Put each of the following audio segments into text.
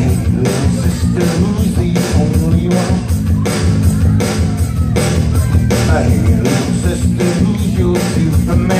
my sister who's the superman?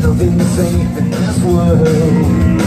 Nothing safe in this world.